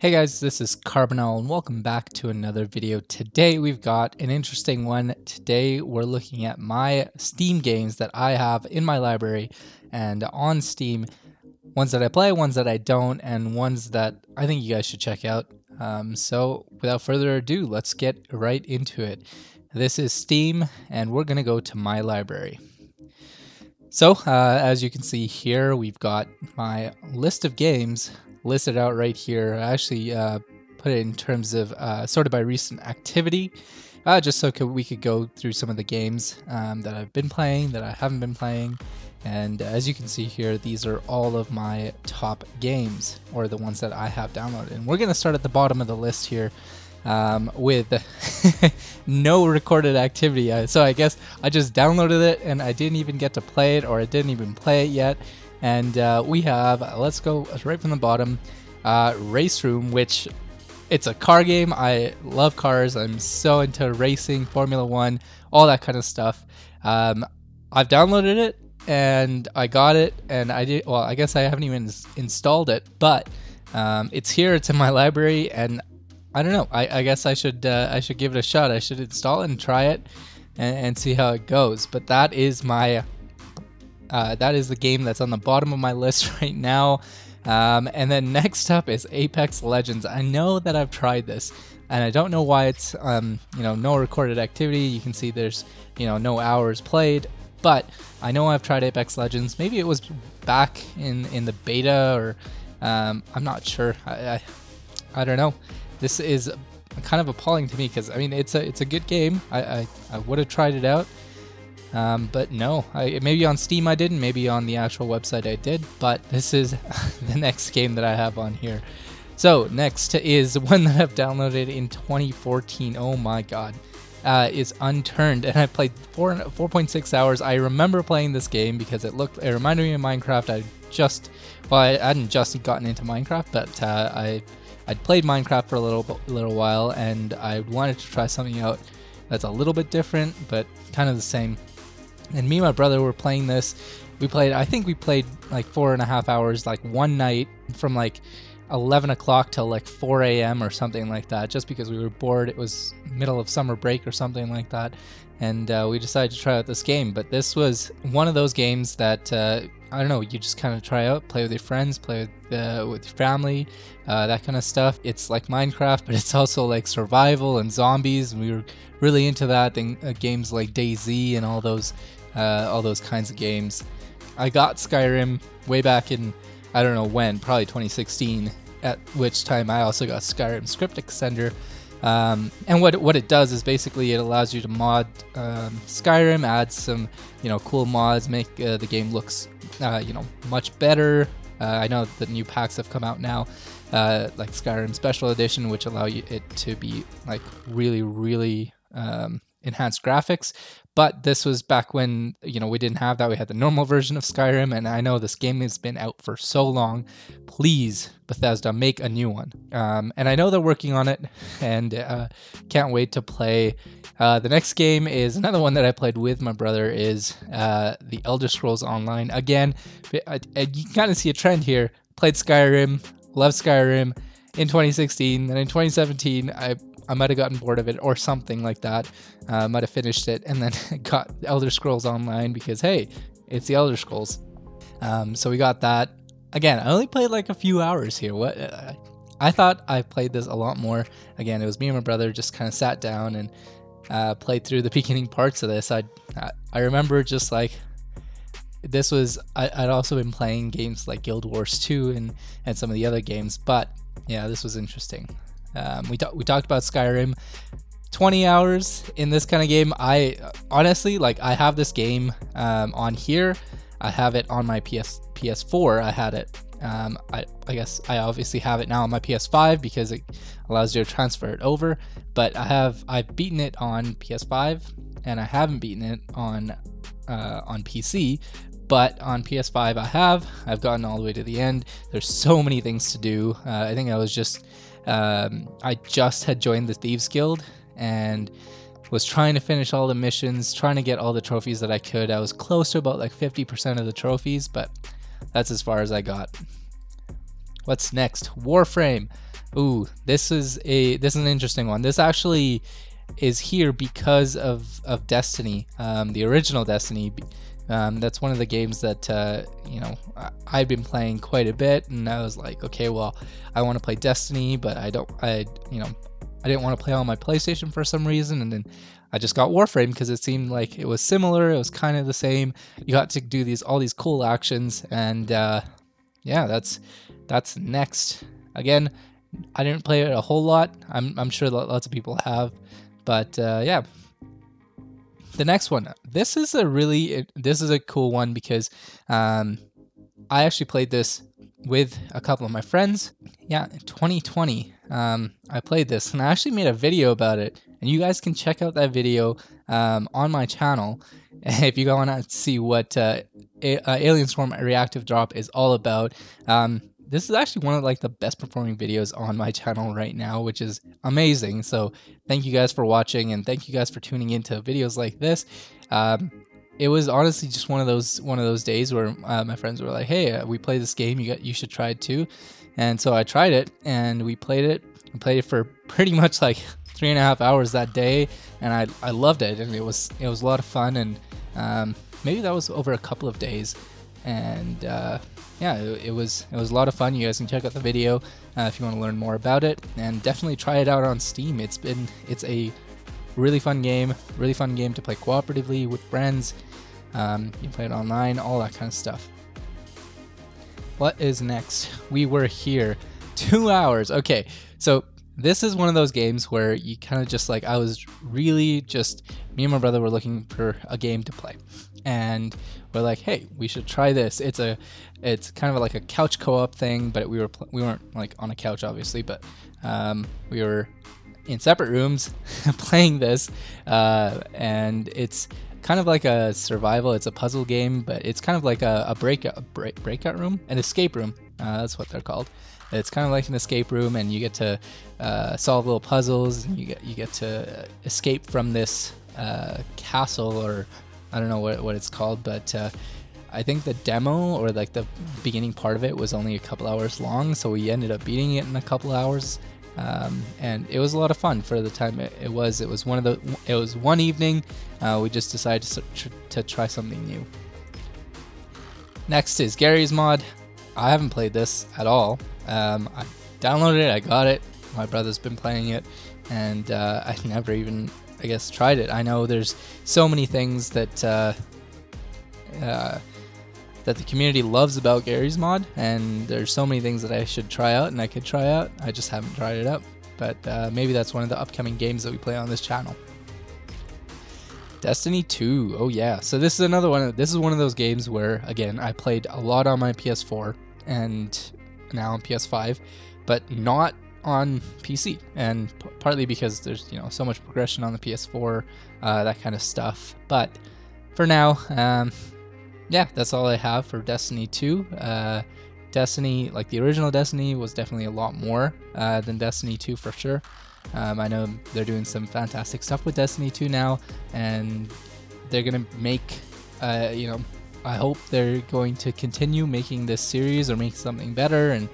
Hey guys, this is CarbonOwl and welcome back to another video. Today we've got an interesting one. Today we're looking at my Steam games that I have in my library and on Steam. Ones that I play, ones that I don't, and ones that I think you guys should check out. Um, so without further ado, let's get right into it. This is Steam and we're going to go to my library. So uh, as you can see here, we've got my list of games listed out right here. I actually uh, put it in terms of uh, sorted by recent activity, uh, just so we could go through some of the games um, that I've been playing, that I haven't been playing. And as you can see here, these are all of my top games, or the ones that I have downloaded. And we're going to start at the bottom of the list here um, with no recorded activity. So I guess I just downloaded it and I didn't even get to play it, or I didn't even play it yet. And uh, we have, let's go right from the bottom, uh, RaceRoom, which it's a car game. I love cars. I'm so into racing, Formula One, all that kind of stuff. Um, I've downloaded it and I got it, and I did. Well, I guess I haven't even installed it, but um, it's here. It's in my library, and I don't know. I, I guess I should uh, I should give it a shot. I should install it and try it, and, and see how it goes. But that is my uh, that is the game that's on the bottom of my list right now. Um, and then next up is Apex Legends. I know that I've tried this, and I don't know why it's um, you know no recorded activity. You can see there's you know no hours played, but I know I've tried Apex Legends. Maybe it was back in in the beta, or um, I'm not sure. I, I, I don't know. This is kind of appalling to me because I mean it's a it's a good game. I I, I would have tried it out. Um, but no, I, maybe on Steam I didn't, maybe on the actual website I did, but this is the next game that I have on here. So next is one that I've downloaded in 2014. Oh my god. Uh, is Unturned, and I played four 4.6 hours. I remember playing this game because it looked, it reminded me of Minecraft. I just, well, I hadn't just gotten into Minecraft, but uh, I, I'd played Minecraft for a little, little while, and I wanted to try something out that's a little bit different, but kind of the same and me and my brother were playing this. We played, I think we played like four and a half hours, like one night from like 11 o'clock till like 4 a.m. or something like that, just because we were bored. It was middle of summer break or something like that. And uh, we decided to try out this game. But this was one of those games that, uh, I don't know, you just kind of try out, play with your friends, play with, uh, with your family, uh, that kind of stuff. It's like Minecraft, but it's also like survival and zombies. And we were really into that. And uh, games like DayZ and all those uh, all those kinds of games. I got Skyrim way back in, I don't know when, probably 2016, at which time I also got Skyrim Script Extender. Um, and what what it does is basically it allows you to mod um, Skyrim, add some you know cool mods, make uh, the game looks uh, you know much better. Uh, I know the new packs have come out now, uh, like Skyrim Special Edition, which allow you it to be like really really um, enhanced graphics. But this was back when you know we didn't have that. We had the normal version of Skyrim, and I know this game has been out for so long. Please, Bethesda, make a new one. Um, and I know they're working on it, and uh, can't wait to play. Uh, the next game is another one that I played with my brother. Is uh, the Elder Scrolls Online. Again, I, I, you can kind of see a trend here. Played Skyrim, love Skyrim in 2016, and in 2017 I I might have gotten bored of it or something like that. Uh, might have finished it and then got Elder Scrolls Online because hey, it's the Elder Scrolls. Um, so we got that. Again, I only played like a few hours here. What uh, I thought I played this a lot more. Again, it was me and my brother just kind of sat down and uh, played through the beginning parts of this. I I remember just like this was I, would also been playing games like Guild Wars 2 and and some of the other games, but yeah, this was interesting. Um, we, ta- we talked about Skyrim. 20 hours in this kind of game. I honestly like I have this game um, on here. I have it on my PS PS4. I had it. Um, I, I guess I obviously have it now on my PS5 because it allows you to transfer it over. But I have I've beaten it on PS5 and I haven't beaten it on uh, on PC. But on PS5 I have. I've gotten all the way to the end. There's so many things to do. Uh, I think I was just um, I just had joined the Thieves Guild and was trying to finish all the missions, trying to get all the trophies that I could. I was close to about like 50% of the trophies, but that's as far as I got. What's next? Warframe. Ooh, this is a this is an interesting one. This actually is here because of of Destiny, um, the original Destiny. Um, that's one of the games that uh, you know I, have been playing quite a bit, and I was like, okay, well, I want to play Destiny, but I don't, I you know, I didn't want to play on my PlayStation for some reason, and then I just got Warframe because it seemed like it was similar. It was kind of the same. You got to do these all these cool actions, and uh, yeah, that's that's next. Again, I didn't play it a whole lot. I'm I'm sure lots of people have, but uh, yeah. The next one. This is a really this is a cool one because um, I actually played this with a couple of my friends. Yeah, 2020, um, I played this and I actually made a video about it. And you guys can check out that video um, on my channel if you want to see what uh, a- uh, Alien Swarm Reactive Drop is all about. Um, this is actually one of like the best performing videos on my channel right now, which is amazing. So thank you guys for watching and thank you guys for tuning into videos like this. Um, it was honestly just one of those one of those days where uh, my friends were like, "Hey, uh, we play this game. You got you should try it too." And so I tried it, and we played it. We played it for pretty much like three and a half hours that day, and I I loved it, and it was it was a lot of fun, and um, maybe that was over a couple of days, and uh, yeah, it, it, was it was a lot of fun. You guys can check out the video uh, if you want to learn more about it, and definitely try it out on Steam. It's been it's a really fun game, really fun game to play cooperatively with friends. Um, you can play it online, all that kind of stuff. What is next? We were here. Two hours. Okay, so this is one of those games where you kind of just like, I was really just, me and my brother were looking for a game to play. And we're like, hey, we should try this. It's a, it's kind of like a couch co-op thing, but we were we weren't like on a couch obviously, but um, we were in separate rooms playing this, uh, and it's kind of like a survival. It's a puzzle game, but it's kind of like a, a breakout break, breakout room, an escape room. Uh, that's what they're called. It's kind of like an escape room, and you get to uh, solve little puzzles, and you get you get to escape from this uh, castle, or I don't know what, what it's called, but uh, I think the demo or like the beginning part of it was only a couple hours long, so we ended up beating it in a couple hours. Um, and it was a lot of fun for the time it, it, was. It was one of the. It was one evening. Uh, we just decided to, to try something new. Next is Garry's Mod. I haven't played this at all. Um, I downloaded it. I got it. My brother's been playing it, and uh, I never even, I guess, tried it. I know there's so many things that uh, uh that the community loves about Garry's Mod, and there's so many things that I should try out and I could try out. I just haven't tried it out, but uh, maybe that's one of the upcoming games that we play on this channel. Destiny 2, oh yeah. So this is another one. This is one of those games where, again, I played a lot on my PS4 and now on PS5, but not on PC, and p- partly because there's you know so much progression on the PS4, uh, that kind of stuff. But for now, um, yeah, that's all I have for Destiny 2. Uh, Destiny, like the original Destiny, was definitely a lot more uh, than Destiny 2 for sure. Um, I know they're doing some fantastic stuff with Destiny 2 now, and they're gonna make, uh, you know, I hope they're going to continue making this series or make something better and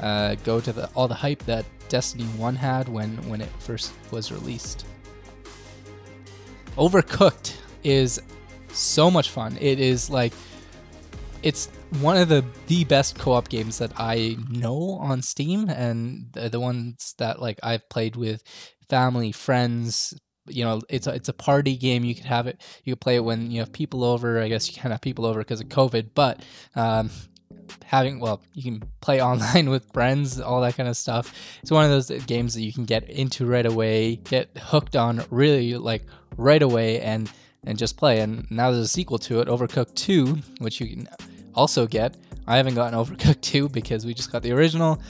uh, go to the, all the hype that Destiny 1 had when when it first was released. Overcooked is so much fun. It is like it's one of the the best co-op games that I know on Steam and the, the ones that like I've played with family, friends, you know it's a, it's a party game you could have it you could play it when you have people over i guess you can't have people over because of covid but um, having well you can play online with friends all that kind of stuff it's one of those games that you can get into right away get hooked on really like right away and and just play. And now there's a sequel to it, Overcooked 2, which you can also get. I haven't gotten Overcooked 2 because we just got the original.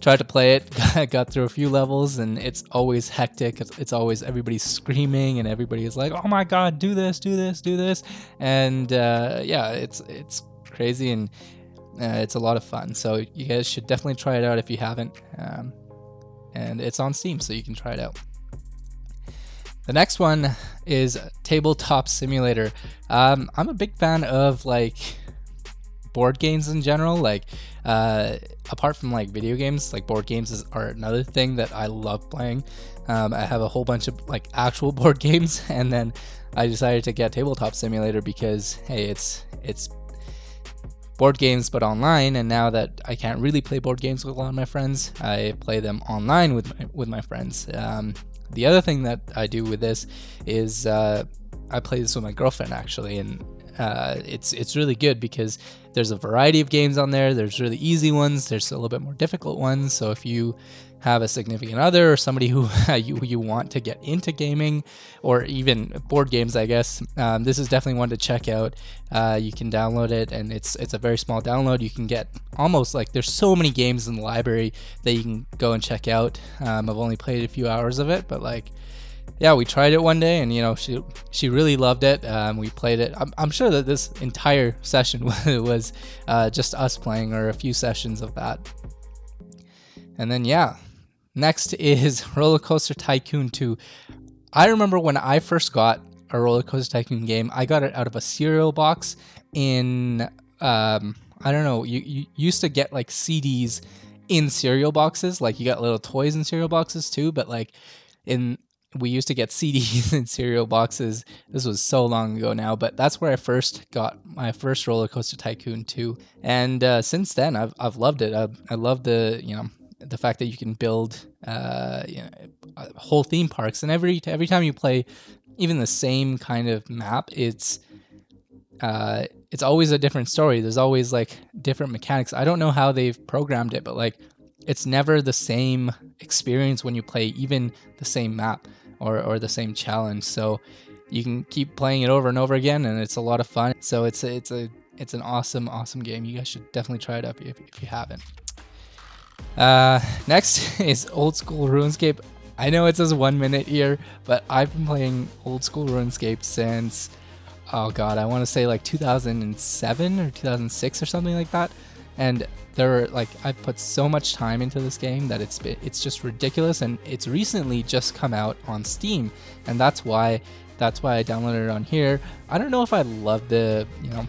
Tried to play it, got through a few levels, and it's always hectic. It's, always everybody's screaming, and everybody is like, "Oh my god, do this, do this, do this!" And uh, yeah, it's it's crazy, and uh, it's a lot of fun. So you guys should definitely try it out if you haven't. Um, and it's on Steam, so you can try it out. The next one is Tabletop Simulator. Um, I'm a big fan of like board games in general. Like, uh, apart from like video games, like board games is, are another thing that I love playing. Um, I have a whole bunch of like actual board games, and then I decided to get Tabletop Simulator because hey, it's it's board games but online and now that I can't really play board games with a lot of my friends I play them online with my, with my friends. Um, the other thing that I do with this is uh, I play this with my girlfriend actually and uh, it's it's really good because there's a variety of games on there there's really easy ones there's a little bit more difficult ones so if you have a significant other or somebody who you, you want to get into gaming or even board games, I guess, um, this is definitely one to check out. Uh, you can download it and it's it's a very small download. You can get almost like there's so many games in the library that you can go and check out. Um, I've only played a few hours of it, but like yeah, we tried it one day, and you know, she she really loved it. Um, we played it. I'm, I'm, sure that this entire session was uh, just us playing, or a few sessions of that. And then yeah, Next is Roller Coaster Tycoon 2. I remember when I first got a Roller Coaster Tycoon game, I got it out of a cereal box in um, I don't know, you, you used to get like CDs in cereal boxes, like you got little toys in cereal boxes too, but like in we used to get CDs in cereal boxes. This was so long ago now, but that's where I first got my first Roller Coaster Tycoon 2. And uh, since then, I've, I've loved it. I, I love the, you know, the fact that you can build uh, you know, whole theme parks, and every every time you play even the same kind of map, it's uh, it's always a different story. There's always like different mechanics. I don't know how they've programmed it, but like it's never the same experience when you play even the same map or, or the same challenge. So you can keep playing it over and over again, and it's a lot of fun. So it's a, it's a it's an awesome awesome game. You guys should definitely try it out if, if you haven't. Uh, next is Old School RuneScape. I know it says one minute here, but I've been playing Old School RuneScape since, oh god, I want to say like 2007 or 2006 or something like that. And there are like I've put so much time into this game that it's it's just ridiculous, and it's recently just come out on Steam, and that's why that's why I downloaded it on here. I don't know if I love the you know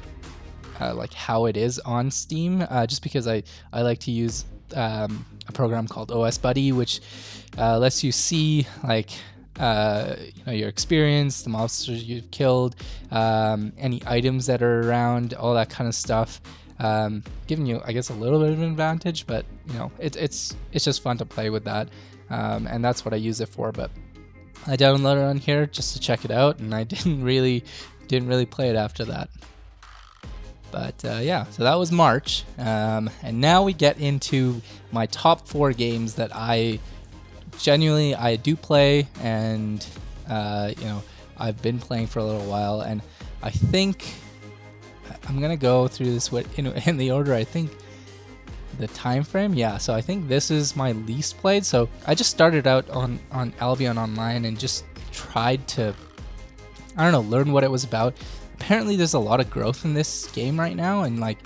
uh, like how it is on Steam, uh, just because I I like to use um, a program called OSBuddy, which uh, lets you see like uh, you know your experience, the monsters you've killed, um, any items that are around, all that kind of stuff. Um, giving you, I guess, a little bit of an advantage, but you know, it, it's it's just fun to play with that, um, and that's what I use it for. But I downloaded on here just to check it out, and I didn't really didn't really play it after that. But uh, yeah, so that was March. Um, and now we get into my top four games that I genuinely I do play and uh, you know I've been playing for a little while and I think I'm gonna go through this in, in the order I think the time frame. Yeah so I think this is my least played. So I just started out on on Albion Online and just tried to I don't know learn what it was about. Apparently there's a lot of growth in this game right now, and like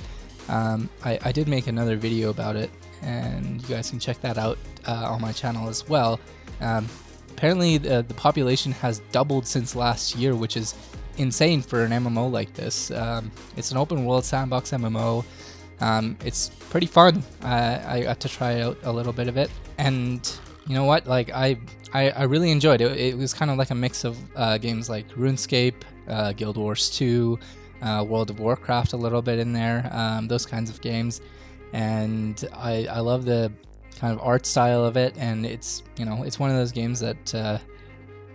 um, I, I, did make another video about it, and you guys can check that out uh, on my channel as well. Um, apparently the, the, population has doubled since last year, which is insane for an MMO like this. Um, it's an open world sandbox MMO. Um, it's pretty fun. Uh, I got to try out a little bit of it, and you know what? Like I, I, I really enjoyed it. It was kind of like a mix of uh, games like RuneScape, uh, Guild Wars 2, uh, World of Warcraft a little bit in there, um, those kinds of games. And I, I love the kind of art style of it, and it's you know it's one of those games that uh,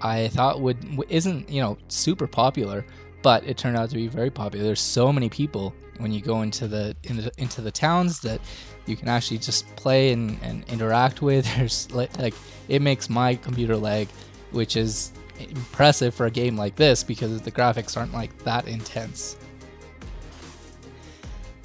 I thought would isn't you know super popular, but it turned out to be very popular. There's so many people when you go into the, in the into the towns that you can actually just play and, and interact with. There's like, like it makes my computer lag, which is impressive for a game like this because the graphics aren't like that intense.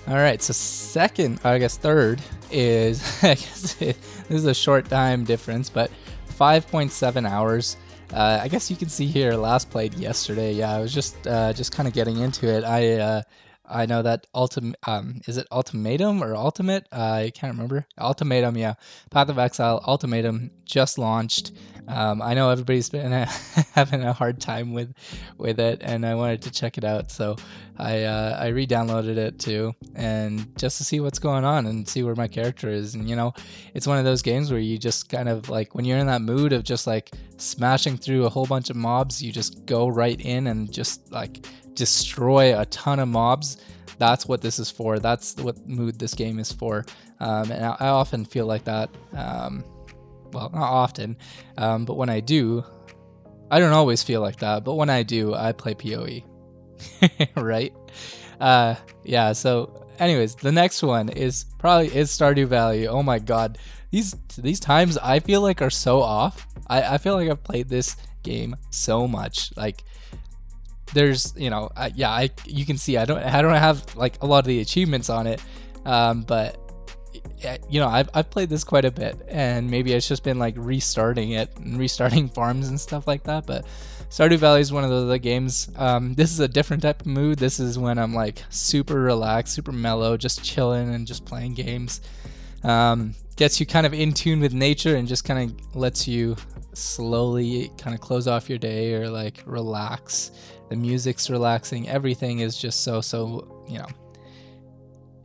All right, so second, I guess third is I guess it, this is a short time difference, but 5.7 hours. Uh, I guess you can see here last played yesterday. Yeah, I was just uh, just kind of getting into it. I uh, I know that ultim um is it ultimatum or ultimate? Uh, I can't remember. Ultimatum, yeah. Path of Exile Ultimatum just launched. Um, I know everybody's been having a hard time with with it, and I wanted to check it out, so I uh, I re-downloaded it too, and just to see what's going on and see where my character is. And you know, it's one of those games where you just kind of like when you're in that mood of just like smashing through a whole bunch of mobs, you just go right in and just like destroy a ton of mobs. That's what this is for. That's what mood this game is for. Um, and I, often feel like that. Um, well, not often, um, but when I do, I don't always feel like that. But when I do, I play PoE. right? Uh, yeah. So, anyways, the next one is probably is Stardew Valley. Oh my god, these these times I feel like are so off. I, I feel like I've played this game so much. Like there's you know I, yeah I you can see I don't I don't have like a lot of the achievements on it, um, but you know I've I've played this quite a bit and maybe it's just been like restarting it and restarting farms and stuff like that. But Stardew Valley is one of the, games. Um, this is a different type of mood. This is when I'm like super relaxed, super mellow, just chilling and just playing games. Um, gets you kind of in tune with nature and just kind of lets you slowly kind of close off your day or like relax. The music's relaxing. Everything is just so so you know.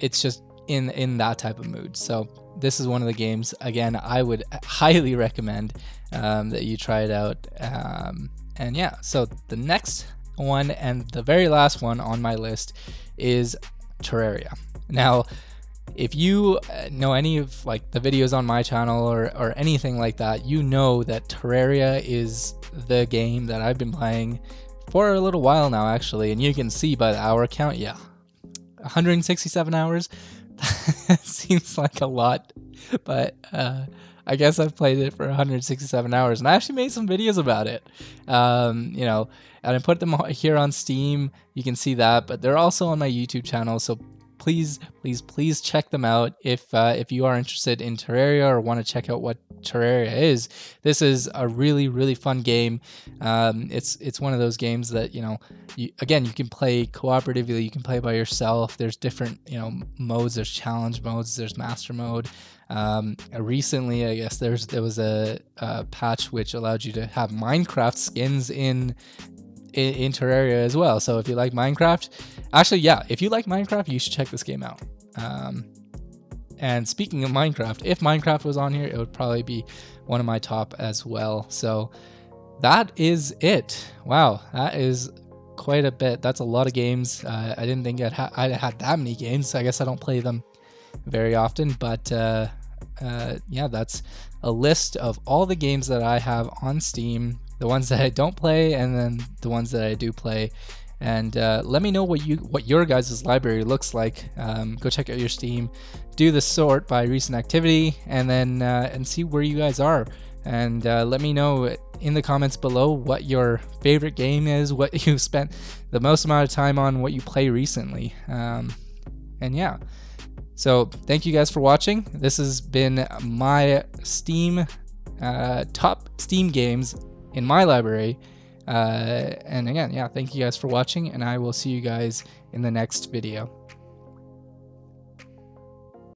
It's just in in that type of mood. So this is one of the games. Again, I would highly recommend um, that you try it out. Um, and yeah, so the next one and the very last one on my list is Terraria. Now if you uh, know any of like the videos on my channel or, or anything like that, you know that Terraria is the game that I've been playing for a little while now actually, and you can see by the hour count, yeah, 167 hours. seems like a lot, but uh, I guess I've played it for 167 hours, and I actually made some videos about it. Um, you know, and I put them here on Steam. You can see that, but they're also on my YouTube channel. So please, please, please check them out if uh, if you are interested in Terraria or want to check out what Terraria is. This is a really, really fun game. Um, it's it's one of those games that you know, you, again, you can play cooperatively. You can play by yourself. There's different you know modes. There's challenge modes. There's master mode. Um, recently, I guess there's there was a, a, patch which allowed you to have Minecraft skins in in, in Terraria as well. So if you like Minecraft, actually, yeah, if you like Minecraft, you should check this game out. Um, and speaking of Minecraft, if Minecraft was on here, it would probably be one of my top as well. So that is it. Wow, that is quite a bit. That's a lot of games. Uh, I didn't think I'd, ha- I'd had that many games. I guess I don't play them very often, but uh, uh, yeah, that's a list of all the games that I have on Steam the ones that I don't play, and then the ones that I do play. And uh, let me know what you what your guys' library looks like. Um, go check out your Steam, do the sort by recent activity, and then uh, and see where you guys are. And uh, let me know in the comments below what your favorite game is, what you spent the most amount of time on, what you play recently. Um, and yeah. So thank you guys for watching. This has been my Steam uh, top Steam games in my library. Uh, and again, yeah, thank you guys for watching, and I will see you guys in the next video.